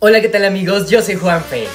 Hola, ¿qué tal amigos? Yo soy Juanfe.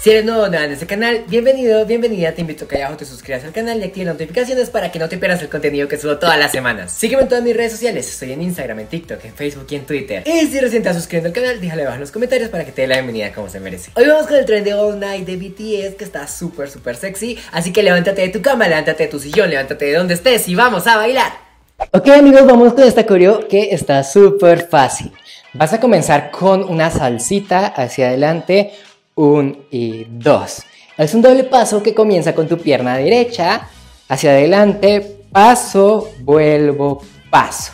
Si eres nuevo en este canal, bienvenido, bienvenida, te invito a que abajo te suscribas al canal y actives las notificaciones para que no te pierdas el contenido que subo todas las semanas. Sígueme en todas mis redes sociales, estoy en Instagram, en TikTok, en Facebook y en Twitter. Y si recién te has suscrito al canal, déjale abajo en los comentarios para que te dé la bienvenida como se merece. Hoy vamos con el tren de All Night de BTS que está súper, súper sexy, así que levántate de tu cama, levántate de tu sillón, levántate de donde estés y vamos a bailar. Ok amigos, vamos con esta coreo que está súper fácil. Vas a comenzar con una salsita hacia adelante, un y dos. Es un doble paso que comienza con tu pierna derecha, hacia adelante, paso, vuelvo, paso.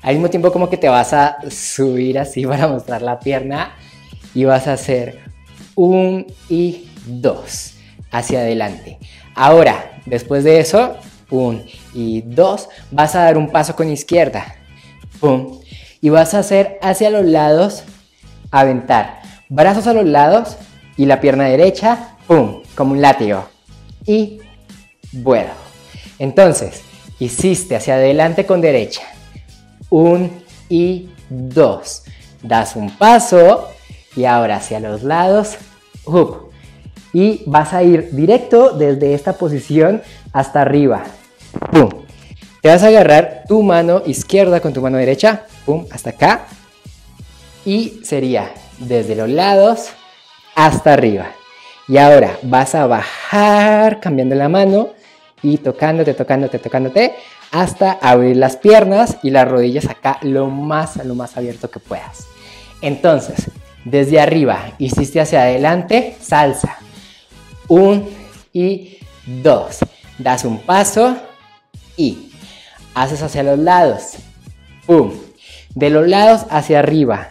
Al mismo tiempo como que te vas a subir así para mostrar la pierna y vas a hacer un y dos hacia adelante. Ahora, después de eso, un y dos, vas a dar un paso con izquierda, pum, y vas a hacer hacia los lados, aventar, brazos a los lados y la pierna derecha, pum, como un látigo. Y vuelo. Entonces, hiciste hacia adelante con derecha. Un y dos. Das un paso y ahora hacia los lados. Up. Y vas a ir directo desde esta posición hasta arriba. Pum. Te vas a agarrar tu mano izquierda con tu mano derecha. Pum, hasta acá. Y sería desde los lados hasta arriba. Y ahora vas a bajar cambiando la mano y tocándote, tocándote, tocándote hasta abrir las piernas y las rodillas acá lo más, lo más abierto que puedas. Entonces, desde arriba hiciste hacia adelante, salsa. Un y dos. Das un paso y haces hacia los lados. Pum. De los lados hacia arriba.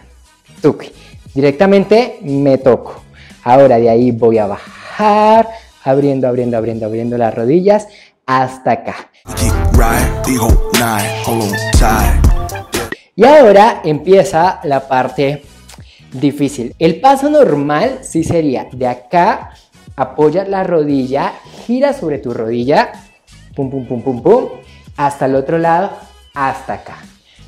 Tuki. Directamente me toco. Ahora de ahí voy a bajar, abriendo, abriendo, abriendo, abriendo las rodillas hasta acá. Y ahora empieza la parte difícil. El paso normal sí sería de acá, apoyas la rodilla, gira sobre tu rodilla, pum, pum, pum, pum, pum, hasta el otro lado, hasta acá.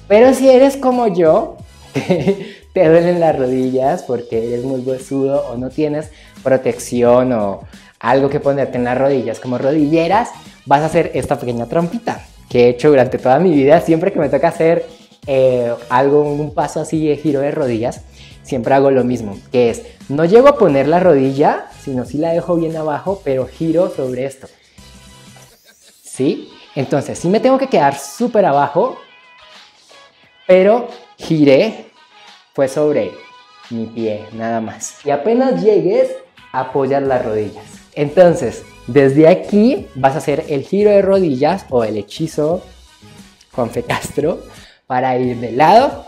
Pero si eres como yo, te duelen las rodillas porque eres muy huesudo o no tienes protección o algo que ponerte en las rodillas como rodilleras, vas a hacer esta pequeña trampita que he hecho durante toda mi vida. Siempre que me toca hacer eh, algo, un paso así de giro de rodillas, siempre hago lo mismo, que es, no llego a poner la rodilla, sino si la dejo bien abajo, pero giro sobre esto. ¿Sí? Entonces, sí me tengo que quedar súper abajo, pero giré fue sobre mi pie, nada más. Y apenas llegues, apoyas las rodillas. Entonces, desde aquí vas a hacer el giro de rodillas o el hechizo Juanfe Castro para ir de lado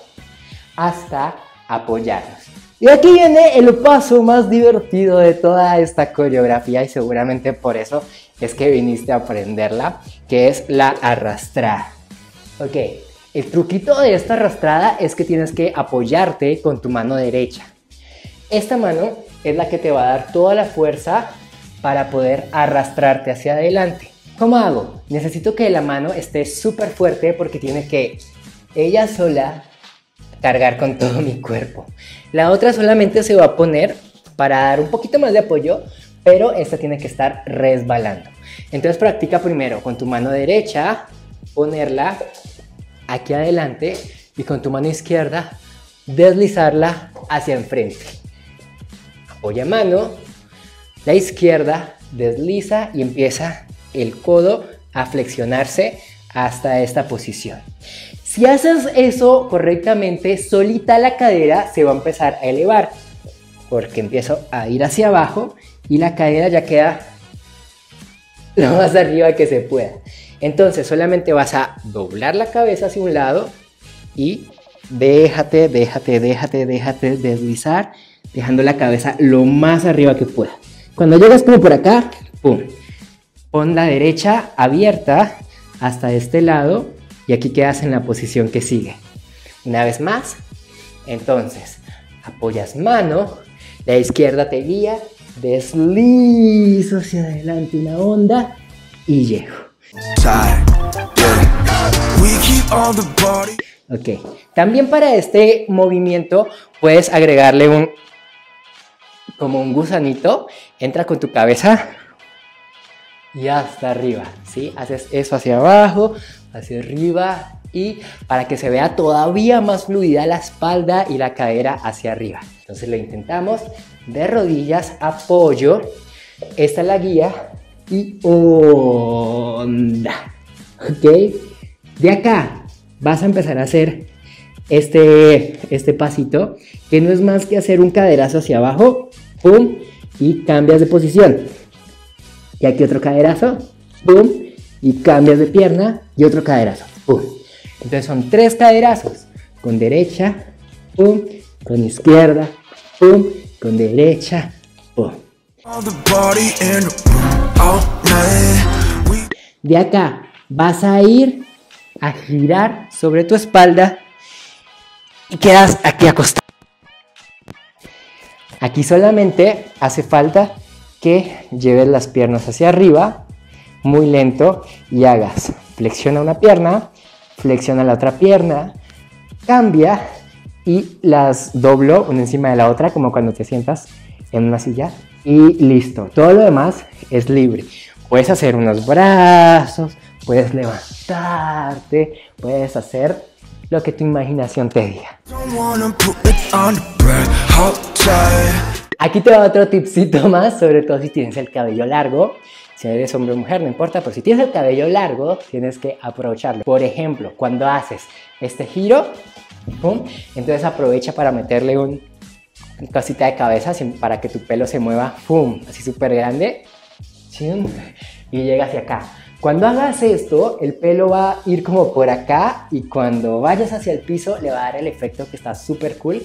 hasta apoyarnos. Y aquí viene el paso más divertido de toda esta coreografía y seguramente por eso es que viniste a aprenderla, que es la arrastrada. Ok, el truquito de esta arrastrada es que tienes que apoyarte con tu mano derecha. Esta mano es la que te va a dar toda la fuerza para poder arrastrarte hacia adelante. ¿Cómo hago? Necesito que la mano esté súper fuerte porque tiene que ella sola cargar con todo mi cuerpo. La otra solamente se va a poner para dar un poquito más de apoyo, pero esta tiene que estar resbalando. Entonces practica primero con tu mano derecha, ponerla aquí adelante y con tu mano izquierda deslizarla hacia enfrente. Apoya mano, la izquierda desliza y empieza el codo a flexionarse hasta esta posición. Si haces eso correctamente, solita la cadera se va a empezar a elevar porque empiezo a ir hacia abajo y la cadera ya queda lo más arriba que se pueda. Entonces solamente vas a doblar la cabeza hacia un lado y déjate, déjate, déjate, déjate deslizar, dejando la cabeza lo más arriba que pueda. Cuando llegas como por acá, pum, pon la derecha abierta hasta este lado y aquí quedas en la posición que sigue. Una vez más, entonces apoyas mano, la izquierda te guía, deslizo hacia adelante una onda y llego. Ok, también para este movimiento puedes agregarle un, como un gusanito, entra con tu cabeza y hasta arriba, ¿sí? Haces eso hacia abajo, hacia arriba y para que se vea todavía más fluida la espalda y la cadera hacia arriba. Entonces lo intentamos de rodillas, apoyo, esta es la guía y onda, ¿ok? De acá vas a empezar a hacer este, este pasito, que no es más que hacer un caderazo hacia abajo, pum, y cambias de posición. Y aquí otro caderazo, pum, y cambias de pierna, y otro caderazo, pum. Entonces son tres caderazos, con derecha, con izquierda, con derecha, pum. De acá vas a ir a girar sobre tu espalda y quedas aquí acostado. Aquí solamente hace falta que lleves las piernas hacia arriba, muy lento, y hagas flexiona una pierna, flexiona la otra pierna, cambia y las doblo una encima de la otra, como cuando te sientas en una silla. Y listo, todo lo demás es libre. Puedes hacer unos brazos, puedes levantarte, puedes hacer lo que tu imaginación te diga. Aquí te va otro tipcito más, sobre todo si tienes el cabello largo. Si eres hombre o mujer, no importa, pero si tienes el cabello largo, tienes que aprovecharlo. Por ejemplo, cuando haces este giro, entonces aprovecha para meterle un, cosita de cabeza para que tu pelo se mueva, ¡pum! así súper grande, y llega hacia acá. Cuando hagas esto, el pelo va a ir como por acá y cuando vayas hacia el piso le va a dar el efecto que está súper cool,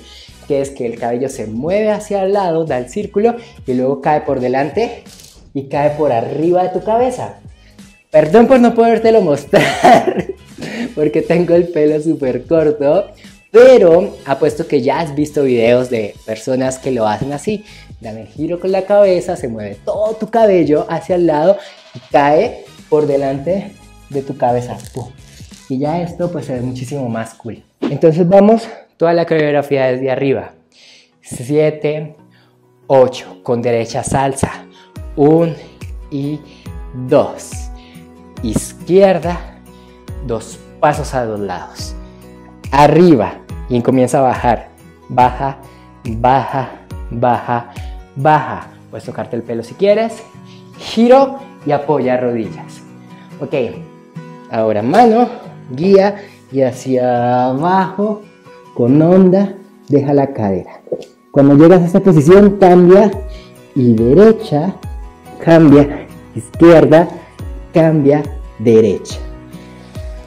que es que el cabello se mueve hacia el lado, da el círculo y luego cae por delante y cae por arriba de tu cabeza. Perdón por no podértelo mostrar, porque tengo el pelo súper corto, pero apuesto que ya has visto videos de personas que lo hacen así. Dan el giro con la cabeza, se mueve todo tu cabello hacia el lado y cae por delante de tu cabeza. Y ya esto pues ve muchísimo más cool. Entonces vamos toda la coreografía desde arriba. 7, 8, con derecha salsa. 1 y 2. Izquierda, dos pasos a los lados. Arriba y comienza a bajar. Baja, baja, baja, baja. Puedes tocarte el pelo si quieres. Giro y apoya rodillas. Ok, ahora mano, guía y hacia abajo con onda, deja la cadera. Cuando llegas a esta posición, cambia y derecha, cambia izquierda, cambia derecha.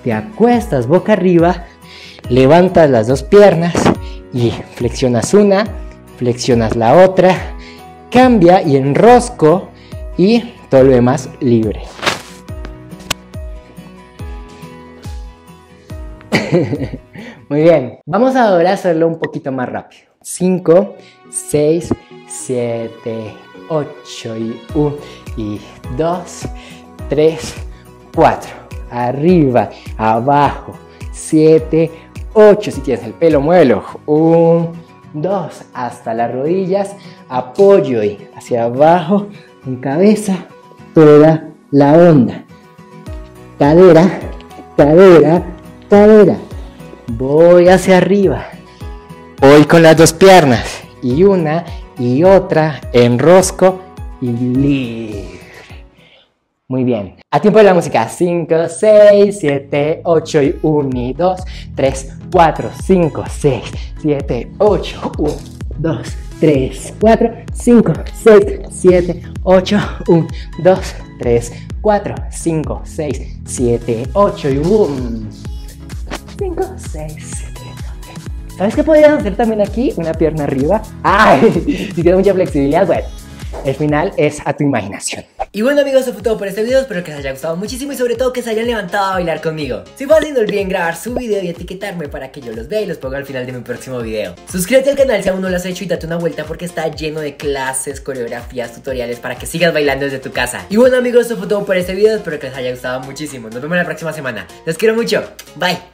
Te acuestas boca arriba, levantas las dos piernas y flexionas una, flexionas la otra, cambia y enrosco y todo lo demás libre. Muy bien, vamos ahora a hacerlo un poquito más rápido. 5, 6, 7, 8 y 1 y 2, 3, 4. Arriba, abajo, 7, 8. Si tienes el pelo, muévelo. 1, 2, hasta las rodillas. Apoyo y hacia abajo, en cabeza, toda la onda. Cadera, cadera, cadera. Voy hacia arriba. Voy con las dos piernas. Y una y otra. Enrosco y libre. Muy bien. A tiempo de la música. 5, 6, 7, 8 y 1 y 2, 3, 4, 5, 6, 7, 8, 1, 2, 3, 4, 5, 6, 7, 8, 1, 2, 3, 4, 5, 6, 7, 8 y 1. 5, 6, 7, 8. ¿Sabes qué podrías hacer también aquí? Una pierna arriba. ¡Ay! Si tienes mucha flexibilidad, bueno. El final es a tu imaginación. Y bueno amigos, eso fue todo por este video, espero que les haya gustado muchísimo y sobre todo que se hayan levantado a bailar conmigo. Si fue así no olviden grabar su video y etiquetarme para que yo los vea y los ponga al final de mi próximo video. Suscríbete al canal si aún no lo has hecho y date una vuelta porque está lleno de clases, coreografías, tutoriales para que sigas bailando desde tu casa. Y bueno amigos, eso fue todo por este video, espero que les haya gustado muchísimo. Nos vemos la próxima semana. Los quiero mucho. Bye.